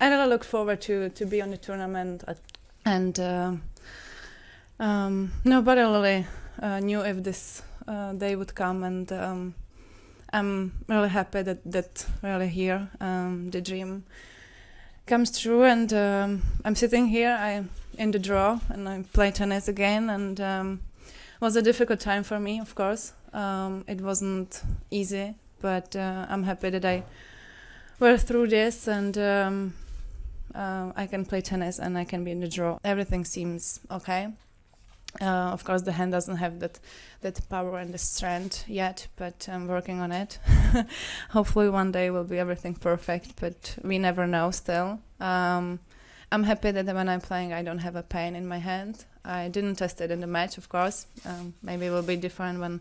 I really look forward to to be on the tournament, and uh, um, nobody really uh, knew if this uh, day would come, and um, I'm really happy that that really here um, the dream comes true, and um, I'm sitting here, I in the draw, and I play tennis again, and um, was a difficult time for me, of course. Um, it wasn't easy, but uh, I'm happy that I went through this, and um, uh, I can play tennis, and I can be in the draw. Everything seems okay. Uh, of course, the hand doesn't have that that power and the strength yet, but I'm working on it. Hopefully, one day will be everything perfect, but we never know. Still, um, I'm happy that when I'm playing, I don't have a pain in my hand. I didn't test it in the match, of course. Um, maybe it will be different when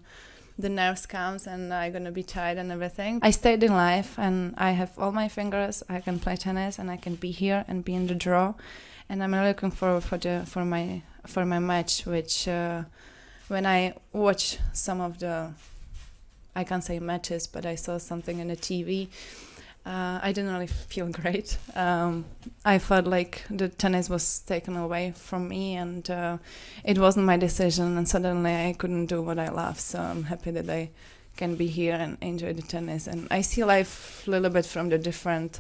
the nerves comes and I'm gonna be tired and everything. I stayed in life and I have all my fingers. I can play tennis and I can be here and be in the draw. And I'm looking forward for the for my for my match, which uh, when I watch some of the, I can't say matches, but I saw something in the TV. Uh, I didn't really feel great. Um, I felt like the tennis was taken away from me, and uh, it wasn't my decision. And suddenly, I couldn't do what I love. So I'm happy that I can be here and enjoy the tennis. And I see life a little bit from the different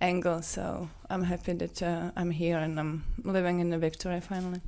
angle. So I'm happy that uh, I'm here and I'm living in the victory finally.